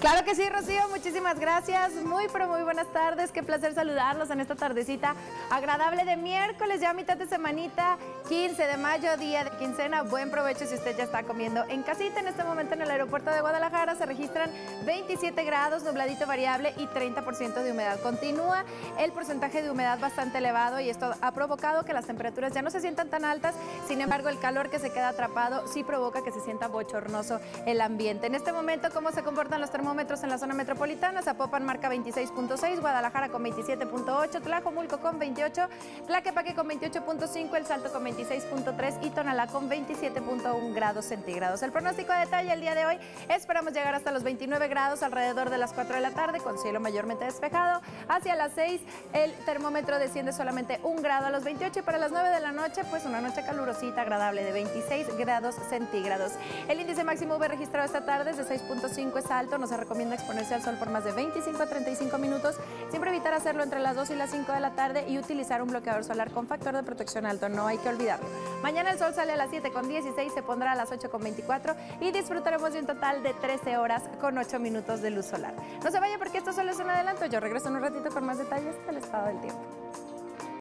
Claro que sí, Rocío, muchísimas gracias. Muy, pero muy buenas tardes. Qué placer saludarlos en esta tardecita agradable de miércoles, ya mitad de semanita, 15 de mayo, día de quincena. Buen provecho si usted ya está comiendo en casita. En este momento en el aeropuerto de Guadalajara se registran 27 grados, nubladito variable y 30% de humedad. Continúa el porcentaje de humedad bastante elevado y esto ha provocado que las temperaturas ya no se sientan tan altas. Sin embargo, el calor que se queda atrapado sí provoca que se sienta bochornoso el ambiente. En este momento, ¿cómo se comportan los termómetros en la zona metropolitana? Zapopan marca 26.6, Guadalajara con 27.8, Tlajomulco con 28, Tlaquepaque con 28.5, El Salto con 26.3 y Tonalá con 27.1 grados centígrados. El pronóstico de detalle el día de hoy esperamos llegar hasta los 29 grados alrededor de las 4 de la tarde con cielo mayormente despejado. Hacia las 6 el termómetro desciende solamente un grado a los 28 y para las 9 de la noche pues una noche calurosita agradable de 26 grados centígrados. El índice máximo UV registrado esta tarde es de 6.5 es alto, no recomienda exponerse al sol por más de 25 a 35 minutos, siempre evitar hacerlo entre las 2 y las 5 de la tarde y utilizar un bloqueador solar con factor de protección alto, no hay que olvidarlo. Mañana el sol sale a las 7 con 16, se pondrá a las 8 con 24 y disfrutaremos de un total de 13 horas con 8 minutos de luz solar. No se vaya porque esto solo es un adelanto, yo regreso en un ratito con más detalles del estado del tiempo.